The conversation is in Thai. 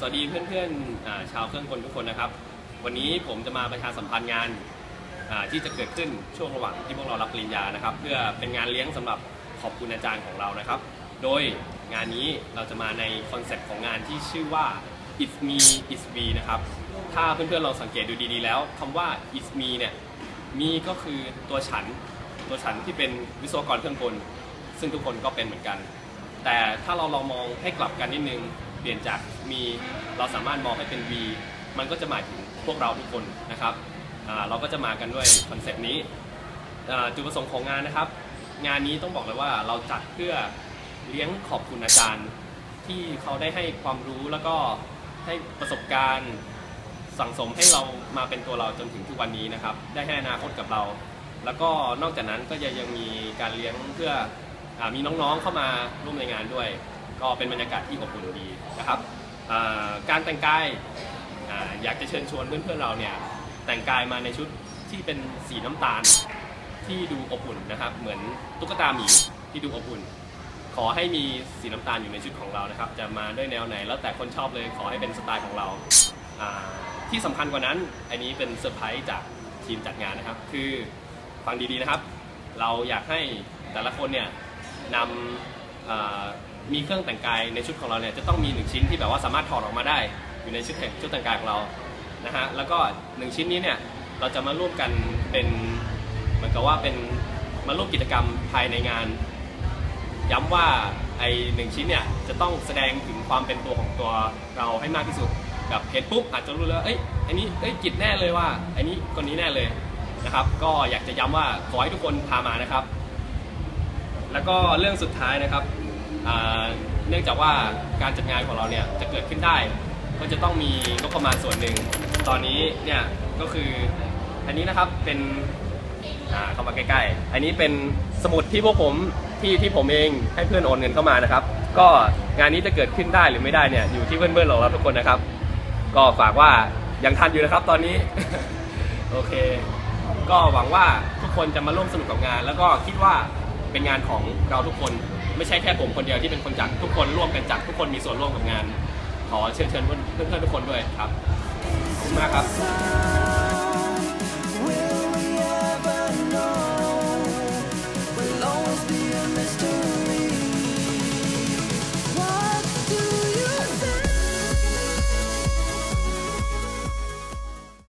สวัสดีเพื่อนๆชาวเครื่องกลทุกคนนะครับ วันนี้ผมจะมาประชาสัมพันธ์งานที่จะเกิดขึ้นช่วงระหว่างที่พวกเรารับปริญญานะครับ เพื่อเป็นงานเลี้ยงสำหรับขอบคุณอาจารย์ของเรานะครับ โดยงานนี้เราจะมาใน concept ของงานที่ชื่อว่า it's me it's we นะครับ ถ้าเพื่อนๆลองสังเกตดูดีๆ แล้วคำว่า it's me เนี่ยมีก็คือตัวฉัน ตัวฉันที่เป็นวิศวกรเครื่องกลซึ่งทุกคนก็เป็นเหมือนกัน แต่ถ้าเราลองมองให้กลับกันนิดนึง เปลี่ยนจากมีเราสามารถมองให้เป็น V มันก็จะหมายถึงพวกเราทุกคนนะครับเราก็จะมากันด้วยคอนเซปต์นี้จุดประสงค์ของงานนะครับ งานนี้ต้องบอกเลยว่าเราจัดเพื่อเลี้ยงขอบคุณอาจารย์ ที่เขาได้ให้ความรู้แล้วก็ให้ประสบการณ์สั่งสมให้เรามาเป็นตัวเราจนถึงทุกวันนี้นะครับ ได้ให้อนาคตกับเรา แล้วก็นอกจากนั้นก็ยังมีการเลี้ยงเพื่ออมีน้องๆเข้ามาร่วมในงานด้วย ก็เป็นบรรยากาศที่อบอุ่นดีนะครับการแต่งกายออยากจะเชิญชวนเพื่อนๆเราเนี่ยแต่งกายมาในชุดที่เป็นสีน้ำตาลที่ดูอบอุ่นนะครับ เหมือนตุ๊กตาหมีที่ดูอบอุ่น ขอให้มีสีน้ำตาลอยู่ในชุดของเรานะครับ จะมาด้วยแนวไหนแล้วแต่คนชอบเลยขอให้เป็นสไตล์ของเราที่สำคัญกว่านั้น อันนี้เป็นเซอร์ไพรส์จากทีมจัดงานนะครับ คือฟังดีๆนะครับ เราอยากให้แต่ละคนเนี่ยนำ มีเครื่องแต่งกายในชุดของเราเนี่ยจะต้องมีหนึ่งชิ้นที่แบบว่าสามารถถอดออกมาได้ อยู่ในชุดแต่งชุดแต่งกายของเรานะฮะแล้วก็หนึ่งชิ้นนี้เนี่ยเราจะมาร่วมกันเป็นเหมือนกับว่าเป็นมาร่วมกิจกรรมภายในงาน ย้ำว่าไอหนึ่งชิ้นเนี่ยจะต้องแสดงถึงความเป็นตัวของตัวเราให้มากที่สุดแบบเห็นปุ๊บอาจจะรู้เลยว่าเอ้ยอันนี้เอ้ยกิจแน่เลยว่าอันนี้คนนี้แน่เลยนะครับ ก็อยากจะย้ำว่าขอให้ทุกคนพามานะครับ แล้วก็เรื่องสุดท้ายนะครับ เนื่องจากว่าการจัดงานของเราเนี่ยจะเกิดขึ้นได้ ก็จะต้องมีงบประมาณส่วนหนึ่ง ตอนนี้เนี่ยก็คืออันนี้นะครับเป็นเข้ามาใกล้ๆ อันนี้เป็นสมุดที่พวกผมที่ที่ผมเองให้เพื่อนโอนเงินเข้ามานะครับ ก็งานนี้จะเกิดขึ้นได้หรือไม่ได้เนี่ยอยู่ที่เพื่อนๆเราทุกคนนะครับ ก็ฝากว่ายังทันอยู่นะครับตอนนี้ โอเค ก็หวังว่าทุกคนจะมาร่วมสนุกกับงาน แล้วก็คิดว่าเป็นงานของเราทุกคน ไม่ใช่แค่ผมคนเดียวที่เป็นคนจัดทุกคนร่วมกันจัดทุกคนมีส่วนร่วมกับงาน ขอเชิญเชิญเพื่อนๆทุกคนด้วยครับขอบคุณมากครับ